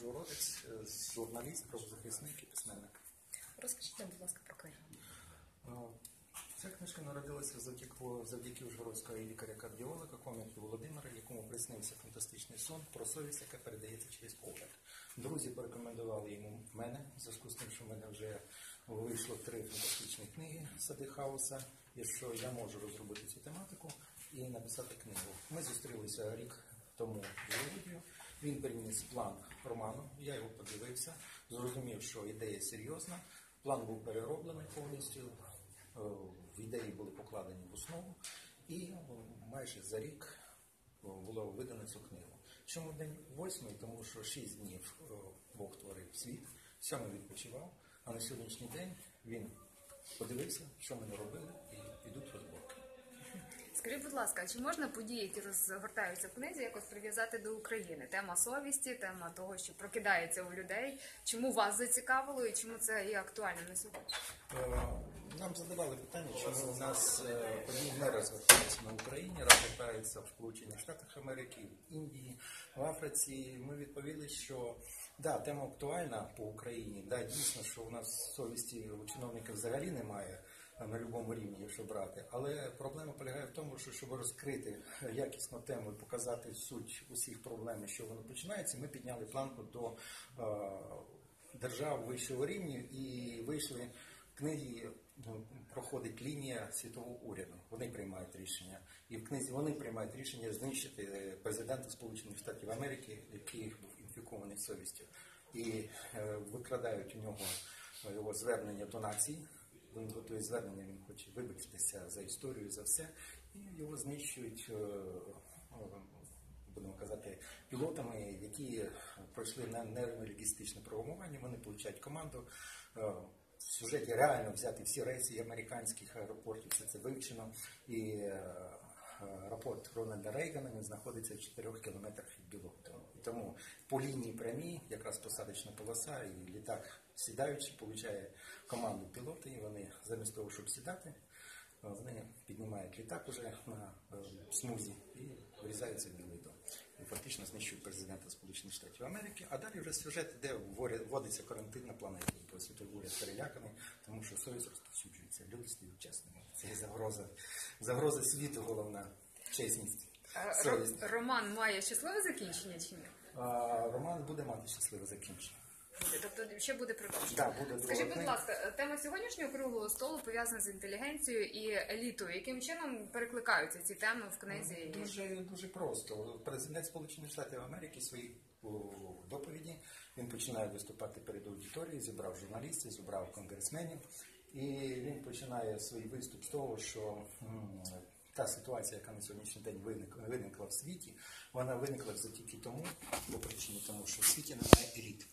Журодець, журналіст, правозахисник і письменник. Розкажіть нам, будь ласка, про книгу. Е, Ця книжка народилася завдяки, завдяки Ужгородського лікаря-кардіолога Ком'яту Володимира, якому приснився фантастичний сон про совість, яка передається через погляд. Друзі порекомендували йому мене, в зв'язку з тим, що в мене вже вийшло три фантастичні книги Сади Хауса, і що я можу розробити цю тематику і написати книгу. Ми зустрілися рік тому в Голлівуді. Він приніс план роману, я його подивився, зрозумів, що ідея серйозна. План був перероблений повністю. Е, ідеї були покладені в основу, і е, майже за рік е, було видано цю книгу. Чому день восьмий? Тому що шість днів Бог творив світ, сьомий відпочивав, а на сьогоднішній день він подивився, що ми не робили, і йдуть розборки. Скажіть, будь ласка, чи можна події, які розгортаються в книзі, якось прив'язати до України? Тема совісті, тема того, що прокидається у людей. Чому вас зацікавило і чому це є актуальним на сьогодні? Е, Нам задавали питання, чому у нас е, події не розвертаються на Україні, розвертаються в Сполучених Штатах Америки, Індії, в Африці. Ми відповіли, що да, тема актуальна по Україні. Да, дійсно, що у нас совісті у чиновників взагалі немає на будь-якому рівні, якщо брати. Але проблема полягає в тому, що щоб розкрити якісно тему і показати суть усіх проблем, що воно починається, ми підняли планку до держав вищого рівня і вийшли книги. ну, Проходить лінія світового уряду. Вони приймають рішення, і в книзі вони приймають рішення знищити е, президента Сполучених Штатів Америки, який був інфікований совістю, і е, викрадають у нього е, його звернення до нації. Він готує звернення, він хоче вибачитися за історію, за все, і його знищують. е, е, будемо казати, пілотами, які пройшли на нейрологістичне програмування, вони получають команду. Е, В сюжеті реально взяти всі рейси американських аеропортів, все це вивчено. І е, аеропорт Рональда Рейгана він знаходиться в 4 кілометрах від Білого Тому по лінії прямій, якраз посадочна полоса, і літак сідаючи, получає команду пілоти, і вони замість того, щоб сідати, вони піднімають літак уже на е, смузі і вирізаються в Білий дом. І фактично знищують президента Сполучених Штатів Америки. А далі вже сюжет, де вводиться- карантин на планеті. Бо світовий уряд переляканий, тому що совість розповсюджується. Люди стають чесними. Це загроза. Загроза світу головна чесність. Совість. Роман має щасливе закінчення чи ні? Роман буде мати щасливе закінчення. Буде. Тобто ще буде продовження. Так, буде друга Скажіть, будь книга. ласка, тема сьогоднішнього круглого столу пов'язана з інтелігенцією і елітою. Яким чином перекликаються ці теми в книзі? Дуже дуже просто. Президент Сполучених Штатів Америки о, доповіді він починає виступати перед аудиторією, зібрав журналістів, зібрав конгресменів, і він починає свій виступ з того, що та ситуація, яка на сьогоднішній день виникла, виникла в світі, вона виникла завдяки тому, по причині тому, що в світі немає еліт.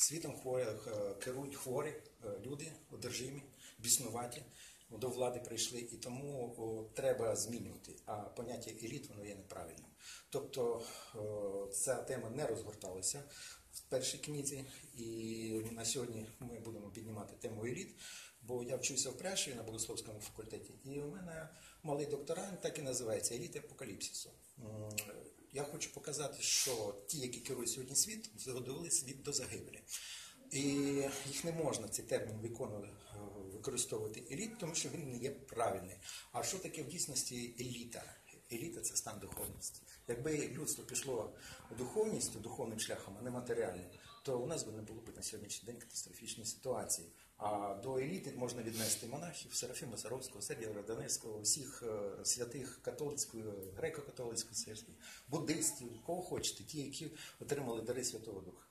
Світом хворі, е, керують хворі е, люди, одержимі, біснуваті, до влади прийшли, і тому о, треба змінювати. А поняття еліт воно є неправильним. Тобто о, ця тема не розгорталася в першій книзі, і на сьогодні ми будемо піднімати тему еліт. Бо я вчуся в Пряші на богословському факультеті, і у мене малий докторант так і називається еліти апокаліпсису. Я хочу показати, що ті, які керують сьогодні світ, загодували світ до загибелі. І їх не можна цей термін виконувати, е, використовувати еліт, тому що він не є правильний. А що таке в дійсності еліта? Еліта це стан духовності. Якби людство пішло у духовність, у духовним шляхом, а не матеріальним, то у нас би не було б на сьогоднішній день катастрофічної ситуації. А до еліти можна віднести монахів, Серафіма Саровського, Сергія Родонецького, всіх е, святих католицької, греко-католицької церкви, буддистів, кого хочете, ті, які отримали дари Святого Духа.